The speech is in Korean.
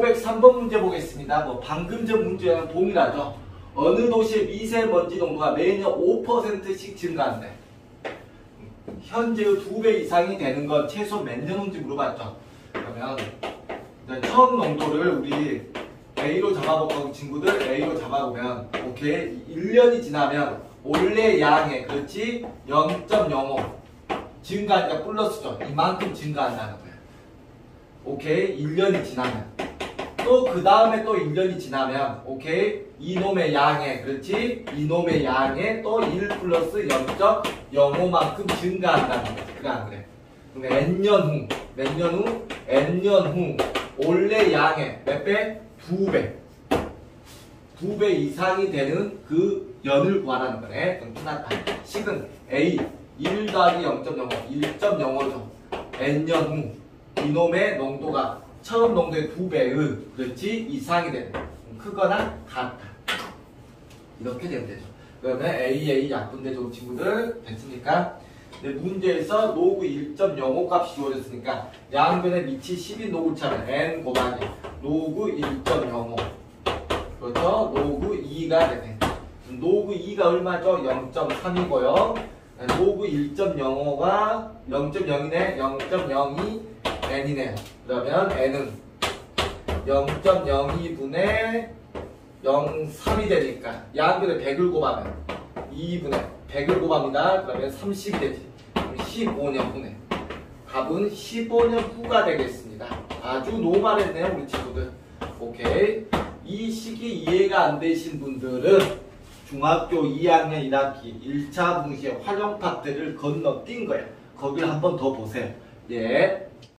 되겠습니다. 뭐 방금 전 문제랑 동일하죠. 어느 도시의 미세먼지 농도가 매년 5%씩 증가한대. 현재의 두배 이상이 되는 건 최소 몇 년 후인지 물어봤죠. 그러면 처음 농도를 우리 A로 잡아보고 친구들 A로 잡아보면 오케이 1년이 지나면 원래 양의 그렇지 0.05 증가하니까 플러스죠. 이만큼 증가한다는 거예요. 오케이 1년이 지나면 또 그 다음에 또 1년이 지나면 오케이? 이놈의 양에 그렇지? 이놈의 양에 또 1 플러스 0.05만큼 증가한다는 거지. 그래 안 그래. 그럼 n년 후몇 년 후? n년 후 원래 양의 몇 배? 두배. 두 배 이상이 되는 그 연을 구하라는 거네. 그럼 끝났다. 식은 a 1 더하기 0.05 1.05죠 n년 후 이놈의 농도가 처음 농도의 두 배의 그렇지 이상이 되는. 크거나 같다. 이렇게 되면 되죠. 그러면 AA 약분대 좋은 친구들 됐습니까? 근데 문제에서 노구 1.05 값이 주어졌으니까 양변의 밑이 10인 노구차는 n 곱하기 노구 1.05 그렇죠? 노구 2가 되네. 노구 2가 얼마죠? 0.3이고요. 노구 1.05가 0.0이네. 0.02 n이네요. 그러면 n은 0.02분의 0.3이 되니까 양변에 100을 곱하면 2분의 100을 곱합니다. 그러면 30이 되지. 그럼 15년 후네. 답은 15년 후가 되겠습니다. 아주 노멀했네요 우리 친구들. 오케이. 이 시기 이해가 안 되신 분들은 중학교 2학년 1학기 1차 분시의 활용 파트를 건너뛴 거예요. 거기를 한번 더 보세요. 예.